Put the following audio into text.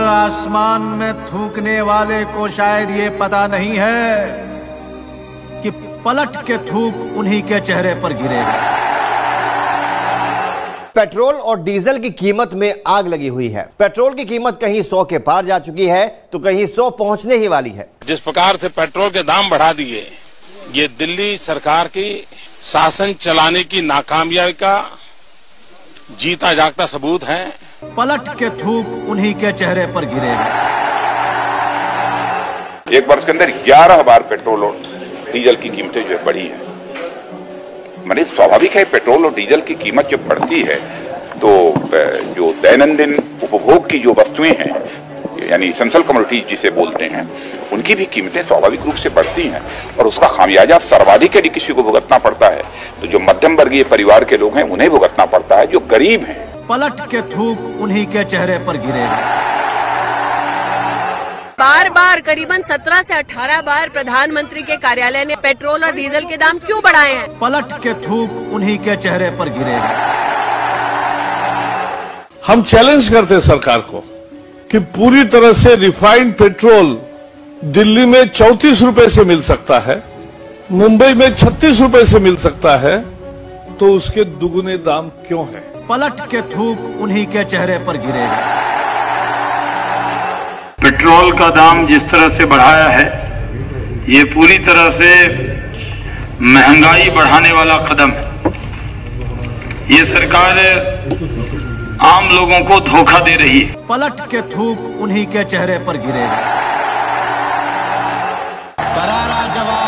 आसमान में थूकने वाले को शायद ये पता नहीं है कि पलट के थूक उन्हीं के चेहरे पर गिरेगा पेट्रोल और डीजल की कीमत में आग लगी हुई है। पेट्रोल की कीमत कहीं सौ के पार जा चुकी है तो कहीं सौ पहुँचने ही वाली है। जिस प्रकार से पेट्रोल के दाम बढ़ा दिए ये दिल्ली सरकार की शासन चलाने की नाकामयाबी का जीता जागता सबूत है। पलट के थूक उन्हीं के चेहरे पर गिरेगा एक वर्ष के अंदर ग्यारह बार पेट्रोल और डीजल की कीमतें जो है बढ़ी है। मैंने स्वाभाविक है, पेट्रोल और डीजल की कीमत जब बढ़ती है तो जो दैनंदिन उपभोग की जो वस्तुएँ हैं, यानी इसेंशियल कमोडिटीज जिसे बोलते हैं, उनकी भी कीमतें स्वाभाविक रूप से बढ़ती हैं और उसका खामियाजा सर्वाधिक यदि किसी को भुगतना पड़ता है तो जो मध्यम वर्गीय परिवार के लोग हैं, उन्हें भुगतना पड़ता है, जो गरीब हैं पलट के थूक उन्हीं के चेहरे पर गिरेगा बार बार करीबन 17 से 18 बार प्रधानमंत्री के कार्यालय ने पेट्रोल और डीजल के दाम क्यों बढ़ाए हैं? पलट के थूक उन्हीं के चेहरे पर गिरेगा हम चैलेंज करते सरकार को कि पूरी तरह से रिफाइंड पेट्रोल दिल्ली में चौंतीस रुपए से मिल सकता है मुंबई में छत्तीस रुपए से मिल सकता है तो उसके दुगुने दाम क्यों है? पलट के थूक उन्हीं के चेहरे पर गिरेगा पेट्रोल का दाम जिस तरह से बढ़ाया है ये पूरी तरह से महँगाई बढ़ाने वाला कदम है। ये सरकार आम लोगों को धोखा दे रही है। पलट के थूक उन्हीं के चेहरे पर गिरेगा करारा जवाब।